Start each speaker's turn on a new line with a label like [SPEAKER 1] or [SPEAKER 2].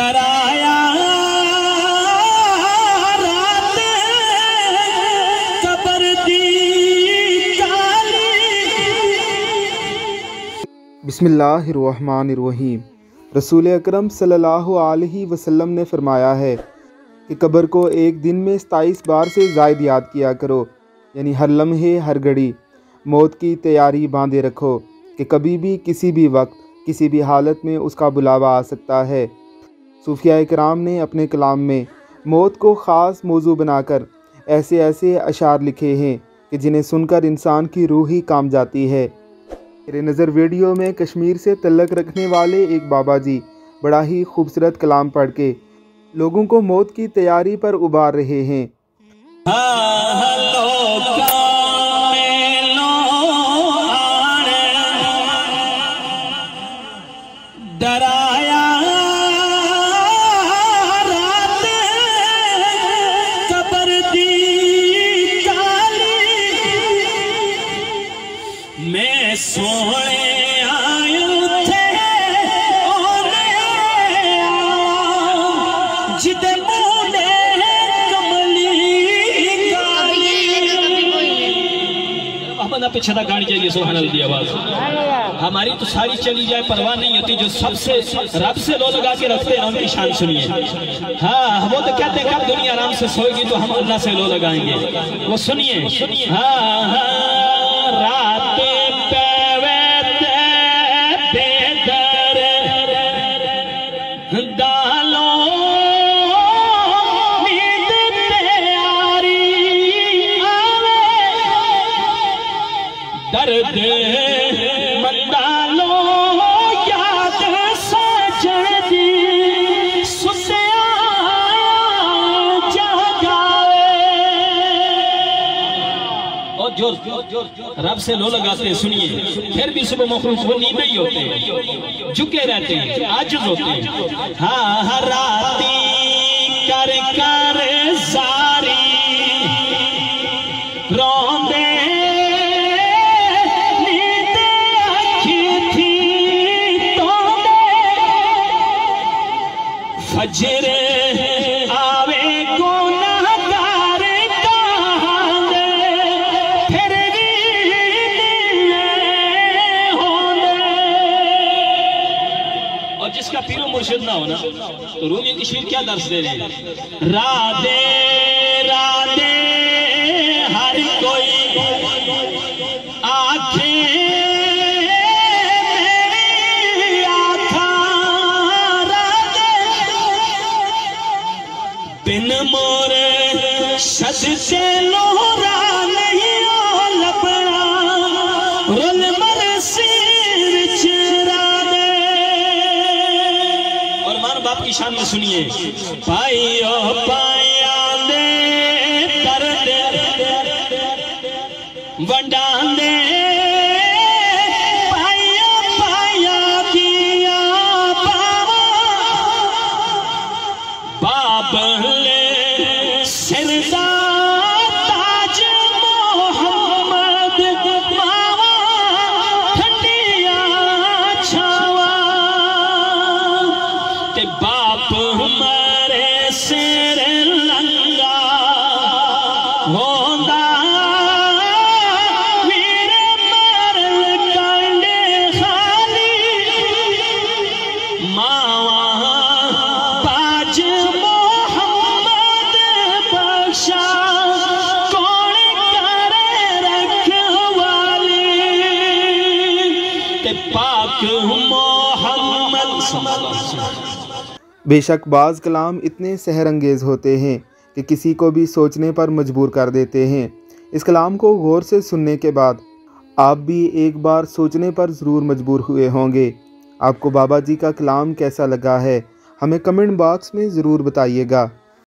[SPEAKER 1] डराया रात कबर दी बिस्मिल्लाहिर्रहमानिर्रहीम। रसूल अकरम सल्लल्लाहु अलैहि वसल्लम ने फरमाया है कि कब्र को एक दिन में सताईस बार से जायद याद किया करो, यानी हर लम्हे, हर घड़ी। मौत की तैयारी बांधे रखो कि कभी भी किसी भी वक्त, किसी भी हालत में उसका बुलावा आ सकता है। सूफिया कराम ने अपने कलाम में मौत को ख़ास मौजू बनाकर ऐसे ऐसे अशार लिखे हैं कि जिन्हें सुनकर इंसान की रूह ही काम जाती है। मेरे नज़र वीडियो में कश्मीर से तल्लक रखने वाले एक बाबा जी बड़ा ही खूबसूरत कलाम पढ़ के लोगों को मौत की तैयारी पर उबार रहे हैं।
[SPEAKER 2] डराया पीछे तक गाड़ी जाइए सुहान की आवाज़। हमारी तो सारी चली जाए, परवाह नहीं होती, जो सबसे, रब से लो लगा के रखते हैं, उनकी शान सुनिए। हाँ वो तो कहते हैं दुनिया आराम से सोएगी तो हम अल्लाह से लो लगाएँगे वो सुनिए। हाँ हाँ। ज़ोर रब से लो लगाते हैं, सुनिए। फिर भी सुबह मखरूफ वो नींद नहीं होते। झुके रहते हैं आज होते हैं। हाँ हाँ राती कर कर सारी रोंदे। नींद मुर्शिद ना हो ना तो रूमी की क्या दर्श दे रहे राधे राधे, हर कोई आखे बिन मोर सद से लोहरा बाप की शान में सुनिए। पाइयो पाया दे दर्द वंडांदे पाया पाया किया पावा। बाबले सिरदार मावा। बाज मोहम्मद बख्शा कौन करे रखवाली? ते पाक मोहम्मद।
[SPEAKER 1] बेशक बाज़ कलाम इतने सहर अंगेज़ होते हैं कि किसी को भी सोचने पर मजबूर कर देते हैं। इस कलाम को गौर से सुनने के बाद आप भी एक बार सोचने पर ज़रूर मजबूर हुए होंगे। आपको बाबा जी का कलाम कैसा लगा है हमें कमेंट बॉक्स में ज़रूर बताइएगा।